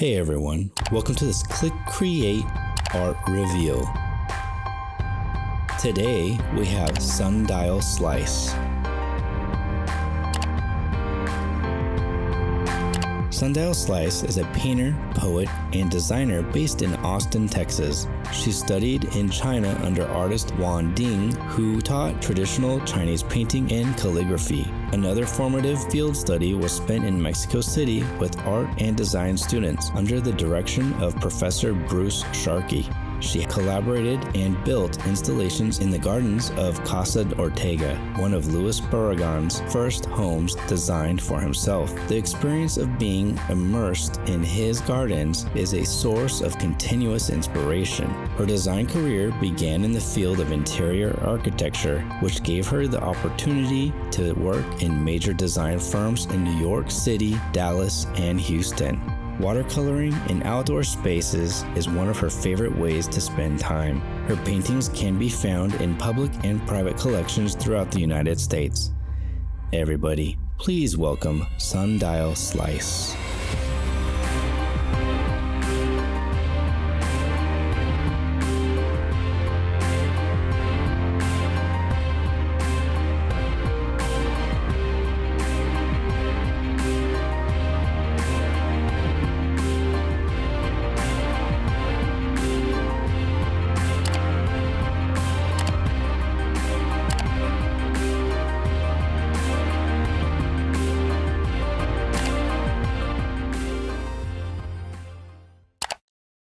Hey everyone, welcome to this Click Create Art Reveal. Today we have Sundial Slice. Sundial Slice is a painter, poet, and designer based in Austin, Texas. She studied in China under artist Wan Ding, who taught traditional Chinese painting and calligraphy. Another formative field study was spent in Mexico City with art and design students under the direction of Professor Bruce Sharkey. She collaborated and built installations in the gardens of Casa Ortega, one of Luis Barragan's first homes designed for himself. The experience of being immersed in his gardens is a source of continuous inspiration. Her design career began in the field of interior architecture, which gave her the opportunity to work in major design firms in New York City, Dallas, and Houston. Watercoloring in outdoor spaces is one of her favorite ways to spend time. Her paintings can be found in public and private collections throughout the United States. Everybody, please welcome Sundial Slice.